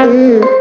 Mm-hmm.